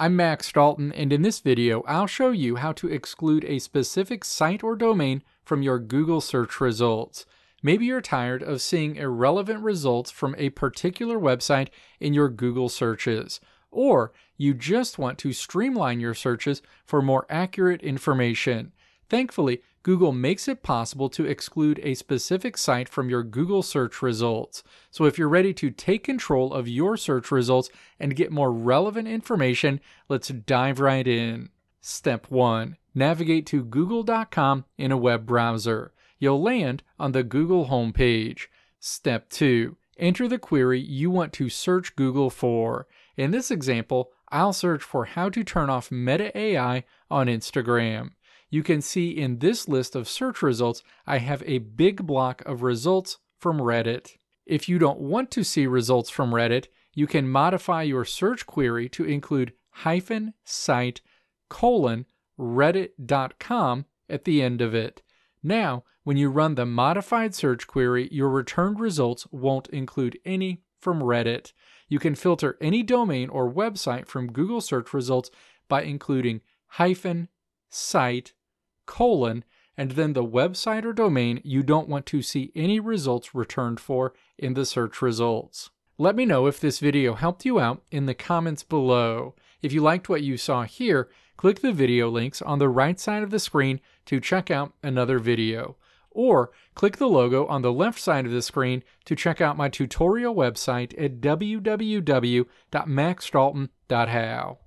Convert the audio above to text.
I'm Max Dalton, and in this video, I'll show you how to exclude a specific site or domain from your Google search results. Maybe you're tired of seeing irrelevant results from a particular website in your Google searches, or you just want to streamline your searches for more accurate information. Thankfully, Google makes it possible to exclude a specific site from your Google search results. So if you're ready to take control of your search results and get more relevant information, let's dive right in. Step 1. Navigate to google.com in a web browser. You'll land on the Google homepage. Step 2. Enter the query you want to search Google for. In this example, I'll search for how to turn off Meta AI on Instagram you can see in this list of search results, I have a big block of results from Reddit. If you don't want to see results from Reddit, you can modify your search query to include hyphen site colon reddit.com at the end of it. Now, when you run the modified search query, your returned results won't include any from Reddit. You can filter any domain or website from Google search results by including hyphen site colon, and then the website or domain you don't want to see any results returned for in the search results. Let me know if this video helped you out in the comments below. If you liked what you saw here, click the video links on the right side of the screen to check out another video. Or click the logo on the left side of the screen to check out my tutorial website at www.maxdalton.how.